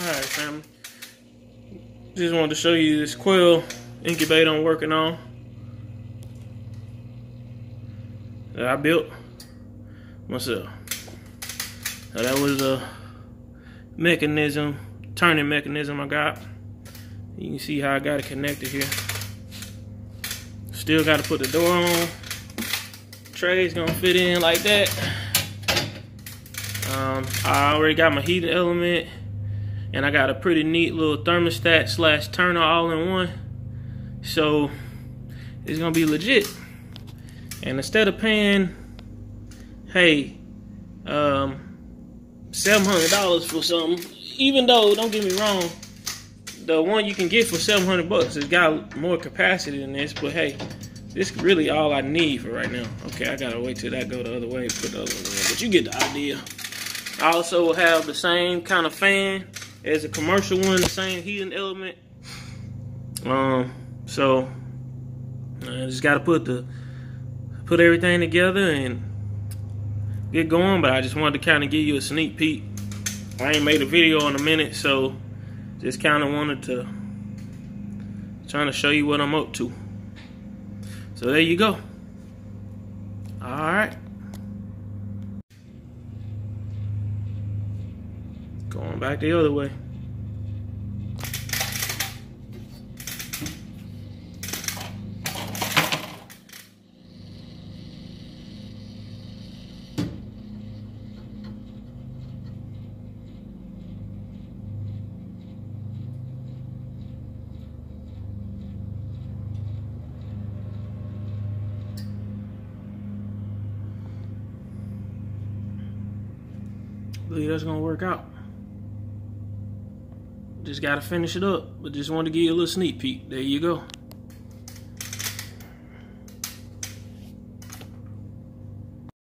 Alright, family. Just wanted to show you this quail incubator I'm working on. That I built myself. So that was a mechanism, turning mechanism I got. You can see how I got it connected here. Still got to put the door on. Tray's gonna fit in like that. Um, I already got my heating element and I got a pretty neat little thermostat slash turner all in one. So it's gonna be legit. And instead of paying, hey, um, seven hundred dollars for something, even though don't get me wrong, the one you can get for seven hundred bucks has got more capacity than this. But hey, this is really all I need for right now. Okay, I gotta wait till that go the other way, put the other but you get the idea. I also will have the same kind of fan as a commercial one, the same heating element. Um, so I just got to put the put everything together and get going. But I just wanted to kind of give you a sneak peek. I ain't made a video in a minute, so just kind of wanted to trying to show you what I'm up to. So there you go. All right. Going back the other way. believe that's gonna work out. Just gotta finish it up. But just wanted to give you a little sneak peek. There you go.